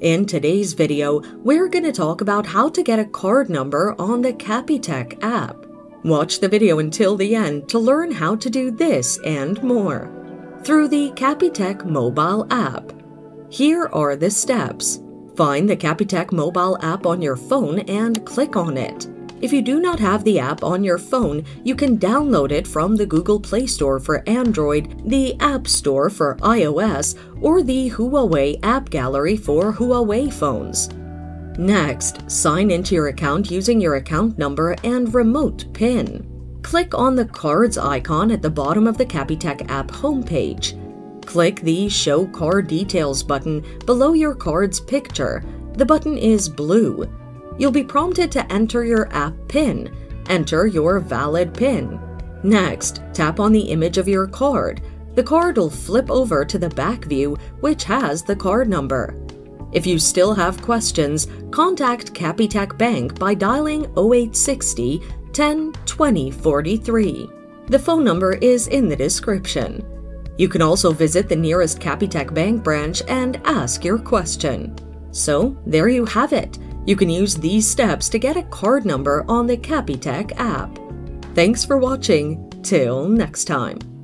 In today's video, we're going to talk about how to get a card number on the Capitec app. Watch the video until the end to learn how to do this and more. Through the Capitec mobile app. Here are the steps. Find the Capitec mobile app on your phone and click on it. If you do not have the app on your phone, you can download it from the Google Play Store for Android, the App Store for iOS, or the Huawei App Gallery for Huawei phones. Next, sign into your account using your account number and remote PIN. Click on the cards icon at the bottom of the Capitec app homepage. Click the Show Card Details button below your card's picture. The button is blue you'll be prompted to enter your app PIN. Enter your valid PIN. Next, tap on the image of your card. The card will flip over to the back view, which has the card number. If you still have questions, contact Capitec Bank by dialing 0860 10 20 43. The phone number is in the description. You can also visit the nearest Capitec Bank branch and ask your question. So, there you have it. You can use these steps to get a card number on the Capitec app. Thanks for watching. Till next time.